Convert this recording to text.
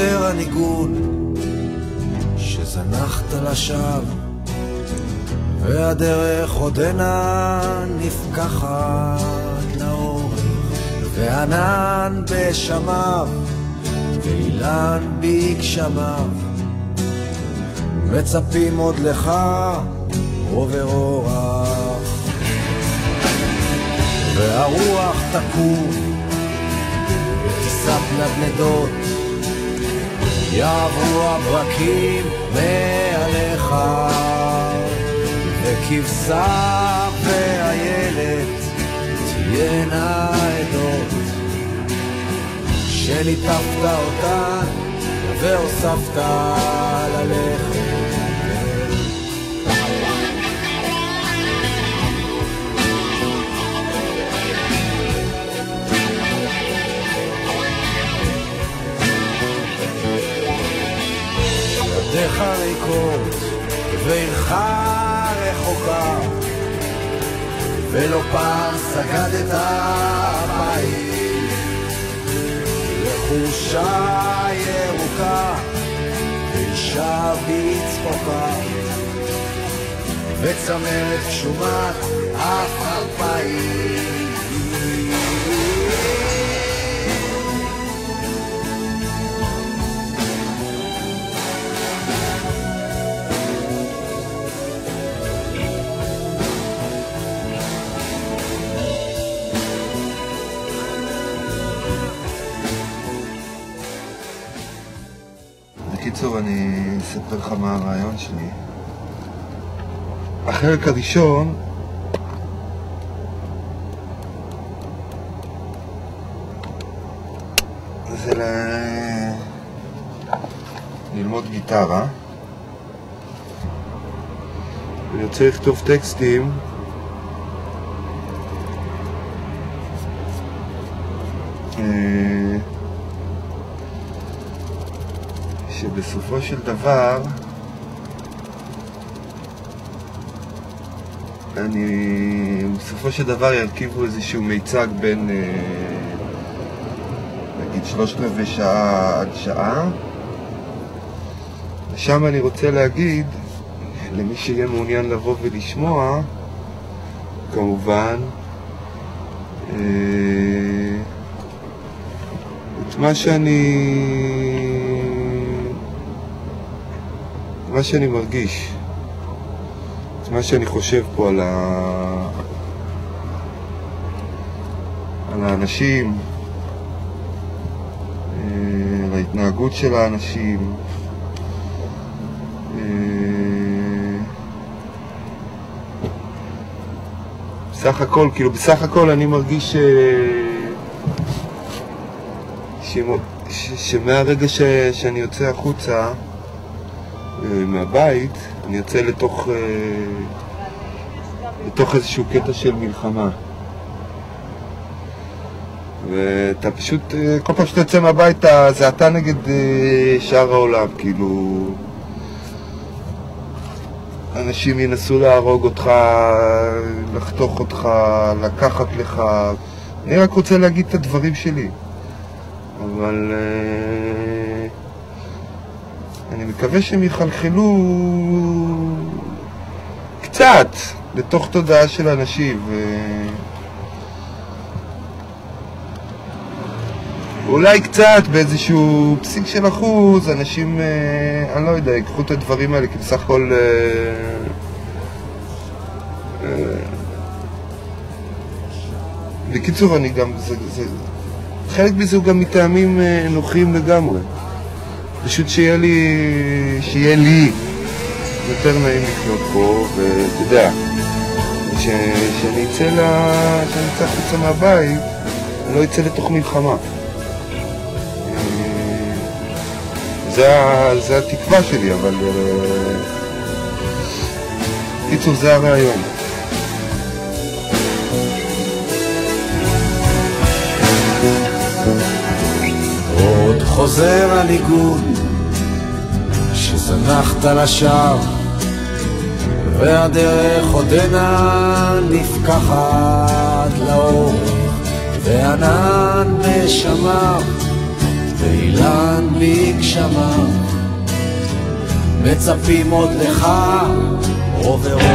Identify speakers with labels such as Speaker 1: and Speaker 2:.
Speaker 1: הניגון שזנחת לשווא והדרך עודנה נפקחת לאורך וענן בשמיו ואילן בגשמיו. מצפים עוד לך עובר אורח והרוח תקום בטיסת נדנדות יעברו הברקים מעליך וכבשה ואיילת תהיינה עדות. שליטפת אותן והוספת ללכת ידיך ריקות ועירך רחוקה ולא פעם סגדת בית. לחושה ירוקה ואישה בצחוקה וצמרת שומת אף אלפיים
Speaker 2: בקיצור, אני אספר לך מה הרעיון שלי. החלק הראשון זה ל... ללמוד גיטרה. אני רוצה לכתוב טקסטים אה, שבסופו של דבר אני... בסופו של דבר ירכיבו איזשהו מיצג בין אה, נגיד שלושת רבעי שעה עד שעה. ושם אני רוצה להגיד למי שיהיה מעוניין לבוא ולשמוע כמובן אה, את מה שאני מה שאני מרגיש, את מה שאני חושב פה על, ה... על האנשים, אה, על ההתנהגות של האנשים. אה, בסך הכל, כאילו בסך הכל אני מרגיש ש... ש... ש... שמהרגע ש... שאני יוצא החוצה אה, מהבית, אני יוצא לתוך, אה, לתוך איזשהו קטע של מלחמה. ואתה פשוט, אה, כל פעם שאתה יוצא מהבית, זה אתה נגד שאר העולם, כאילו... אנשים ינסו להרוג אותך, לחתוך אותך, לקחת לך. אני רק רוצה להגיד את הדברים שלי. אבל... אני מקווה שהם יחלחלו קצת לתוך תודעה של אנשים ו... אולי קצת באיזשהו פסיק של אחוז אנשים, אה, אני לא יודע, ייקחו את הדברים האלה כי בסך הכל אה, אה, בקיצור אני גם, זה, זה, חלק מזה הוא גם מטעמים אה, נוחים לגמרי פשוט שיהיה לי, שיהיה לי יותר נעים לחיות פה, ואתה יודע, ש- שאני אצא ל... שאני אצא החוצה מהבית, אני לא אצא לתוך מלחמה. אה, זה, זה התקווה שלי, אבל... אה, קיצור, זה הרעיון.
Speaker 1: חוזר הניגון שזנחת לשווא והדרך עודנה נפקחת לאורך וענן בשמיו ואילן בגשמיו, מצפים עוד לך, עובר אורה.